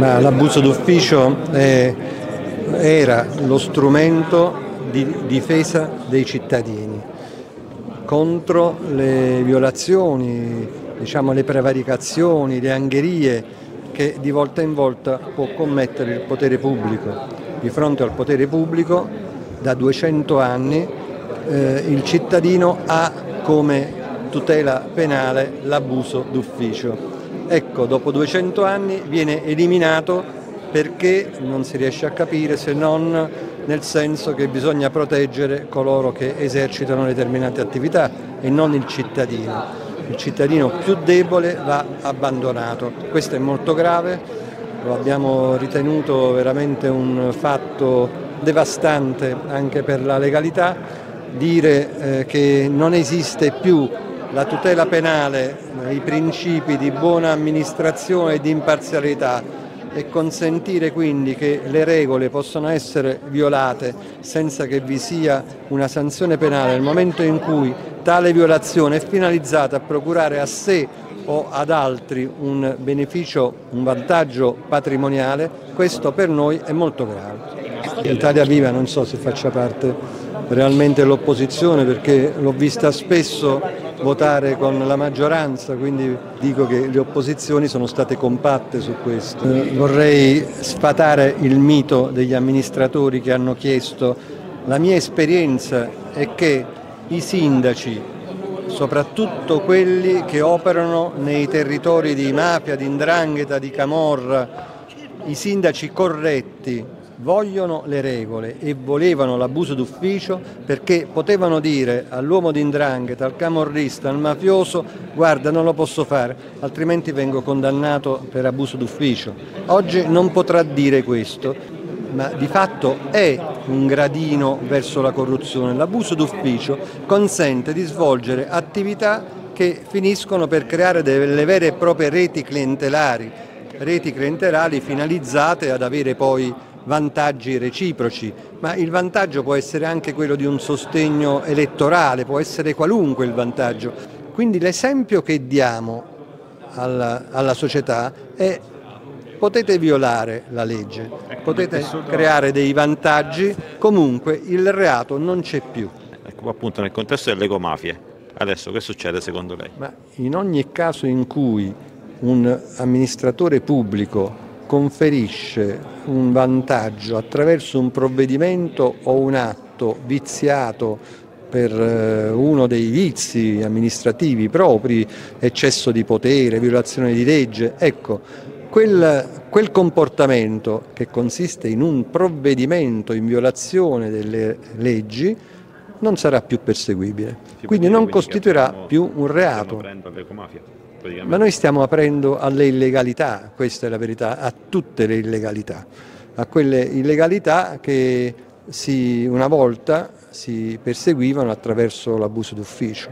Ma l'abuso d'ufficio era lo strumento di difesa dei cittadini contro le violazioni, diciamo, le prevaricazioni, le angherie che di volta in volta può commettere il potere pubblico. Di fronte al potere pubblico da 200 anni eh, il cittadino ha come tutela penale l'abuso d'ufficio ecco dopo 200 anni viene eliminato perché non si riesce a capire se non nel senso che bisogna proteggere coloro che esercitano determinate attività e non il cittadino. Il cittadino più debole va abbandonato. Questo è molto grave, lo abbiamo ritenuto veramente un fatto devastante anche per la legalità, dire eh, che non esiste più la tutela penale, i principi di buona amministrazione e di imparzialità e consentire quindi che le regole possano essere violate senza che vi sia una sanzione penale nel momento in cui tale violazione è finalizzata a procurare a sé o ad altri un beneficio, un vantaggio patrimoniale, questo per noi è molto grave. Italia Viva non so se faccia parte realmente dell'opposizione perché l'ho vista spesso votare con la maggioranza, quindi dico che le opposizioni sono state compatte su questo. Vorrei sfatare il mito degli amministratori che hanno chiesto. La mia esperienza è che i sindaci, soprattutto quelli che operano nei territori di mafia, di indrangheta, di camorra, i sindaci corretti, vogliono le regole e volevano l'abuso d'ufficio perché potevano dire all'uomo di indrangheta, al camorrista, al mafioso guarda non lo posso fare altrimenti vengo condannato per abuso d'ufficio. Oggi non potrà dire questo ma di fatto è un gradino verso la corruzione. L'abuso d'ufficio consente di svolgere attività che finiscono per creare delle vere e proprie reti clientelari, reti clientelari finalizzate ad avere poi vantaggi reciproci, ma il vantaggio può essere anche quello di un sostegno elettorale, può essere qualunque il vantaggio. Quindi l'esempio che diamo alla, alla società è potete violare la legge, ecco, potete creare dei vantaggi, comunque il reato non c'è più. Ecco appunto nel contesto delle ecomafie, adesso che succede secondo lei? Ma in ogni caso in cui un amministratore pubblico conferisce un vantaggio attraverso un provvedimento o un atto viziato per eh, uno dei vizi amministrativi propri, eccesso di potere, violazione di legge, ecco, quel, quel, comportamento che consiste in un provvedimento in violazione delle leggi non sarà più perseguibile, quindi non costituirà più un reato ma noi stiamo aprendo alle illegalità, questa è la verità, a tutte le illegalità, a quelle illegalità che si, una volta si perseguivano attraverso l'abuso d'ufficio.